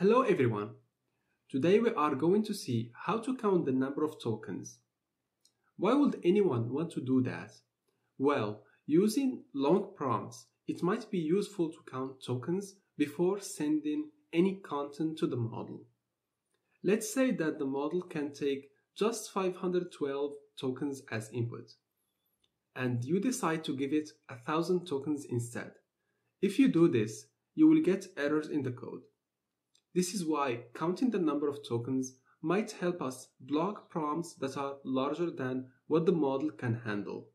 Hello everyone! Today we are going to see how to count the number of tokens. Why would anyone want to do that? Well, using long prompts, it might be useful to count tokens before sending any content to the model. Let's say that the model can take just 512 tokens as input, and you decide to give it a thousand tokens instead. If you do this, you will get errors in the code. This is why counting the number of tokens might help us block prompts that are larger than what the model can handle.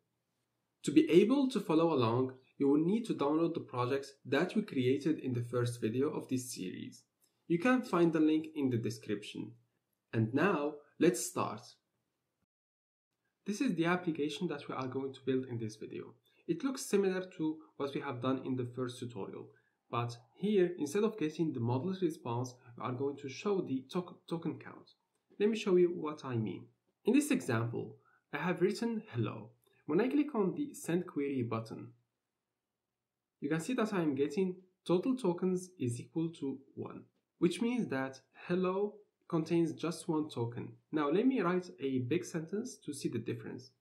To be able to follow along, you will need to download the projects that we created in the first video of this series. You can find the link in the description. And now, let's start. This is the application that we are going to build in this video. It looks similar to what we have done in the first tutorial, but here, instead of getting the model's response, we are going to show the to token count. Let me show you what I mean. In this example, I have written hello. When I click on the send query button, you can see that I am getting total tokens is equal to 1, which means that hello contains just one token. Now let me write a big sentence to see the difference.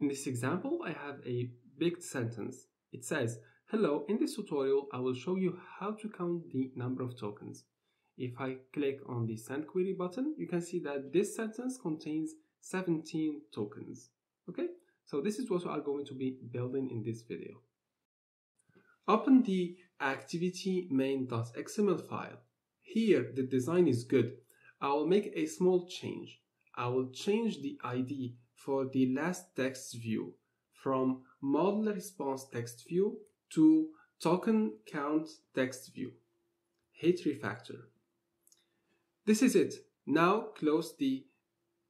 In this example, I have a big sentence. It says, Hello, in this tutorial I will show you how to count the number of tokens. If I click on the send query button, you can see that this sentence contains 17 tokens. Okay, so this is what we are going to be building in this video. Open the activity main.xml file. Here the design is good. I will make a small change. I will change the ID for the last text view from model response text view to token count text view. Hit refactor. This is it. Now close the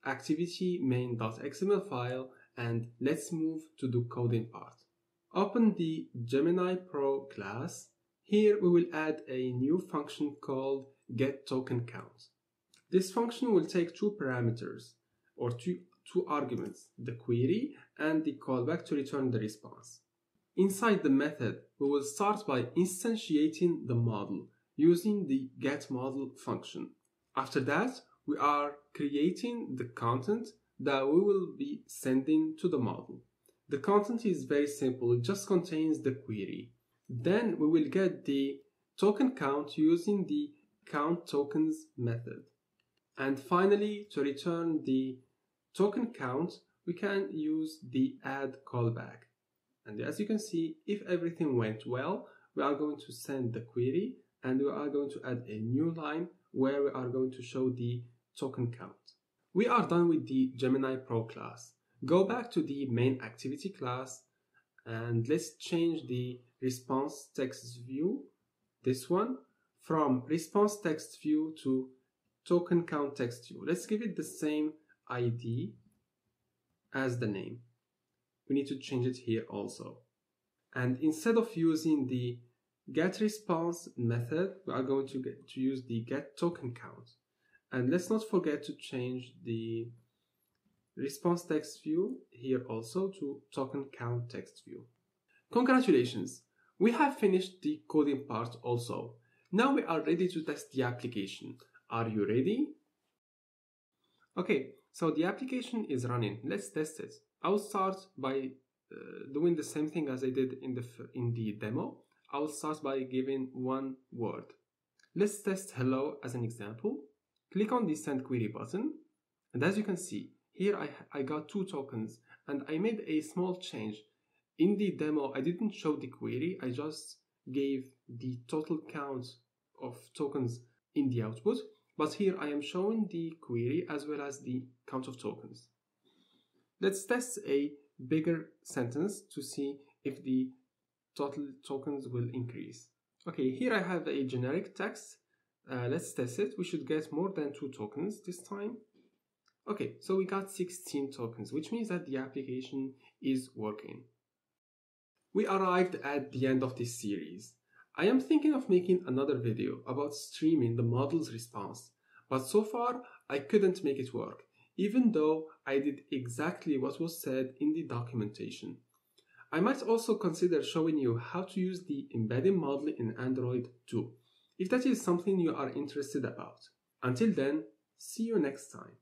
activity main.xml file and let's move to the coding part. Open the Gemini Pro class. Here we will add a new function called getTokenCount. This function will take two parameters or two, two arguments, the query and the callback to return the response. Inside the method, we will start by instantiating the model using the getModel function. After that, we are creating the content that we will be sending to the model. The content is very simple, it just contains the query. Then we will get the token count using the count tokens method. And finally, to return the token count, we can use the add callback. And as you can see, if everything went well, we are going to send the query and we are going to add a new line where we are going to show the token count. We are done with the Gemini Pro class. Go back to the main activity class and let's change the response text view, this one, from response text view to token count text view. Let's give it the same ID as the name we need to change it here also. And instead of using the get response method, we are going to get to use the get token count. And let's not forget to change the response text view here also to token count text view. Congratulations! We have finished the coding part also. Now we are ready to test the application. Are you ready? Okay, so the application is running. Let's test it. I'll start by uh, doing the same thing as I did in the in the demo. I'll start by giving one word. Let's test hello as an example. Click on the send query button and as you can see here I, I got two tokens and I made a small change. In the demo I didn't show the query I just gave the total count of tokens in the output but here I am showing the query as well as the count of tokens. Let's test a bigger sentence to see if the total tokens will increase. Okay, here I have a generic text. Uh, let's test it. We should get more than two tokens this time. Okay, so we got 16 tokens, which means that the application is working. We arrived at the end of this series. I am thinking of making another video about streaming the model's response, but so far I couldn't make it work even though I did exactly what was said in the documentation. I might also consider showing you how to use the embedding model in Android too. if that is something you are interested about. Until then, see you next time.